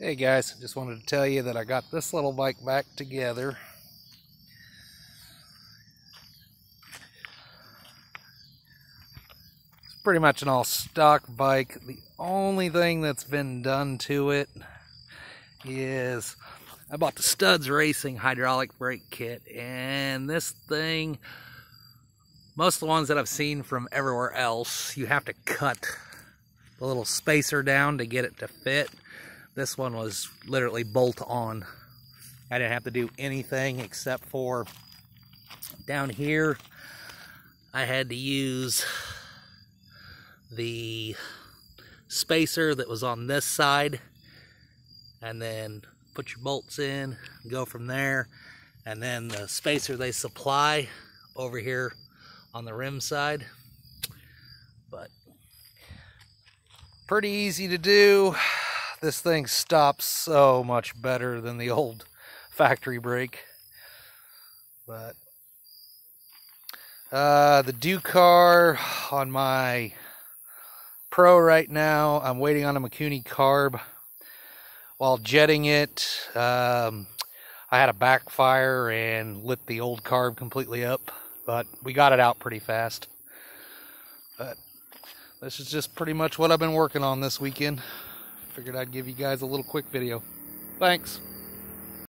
Hey guys, just wanted to tell you that I got this little bike back together. It's pretty much an all stock bike. The only thing that's been done to it is I bought the Studs Racing hydraulic brake kit and this thing most of the ones that I've seen from everywhere else you have to cut the little spacer down to get it to fit this one was literally bolt on. I didn't have to do anything except for down here I had to use the spacer that was on this side and then put your bolts in go from there. And then the spacer they supply over here on the rim side. But pretty easy to do this thing stops so much better than the old factory brake. But uh, the Ducar on my Pro right now, I'm waiting on a Mikuni carb. While jetting it, um, I had a backfire and lit the old carb completely up, but we got it out pretty fast. But this is just pretty much what I've been working on this weekend. Figured I'd give you guys a little quick video. Thanks.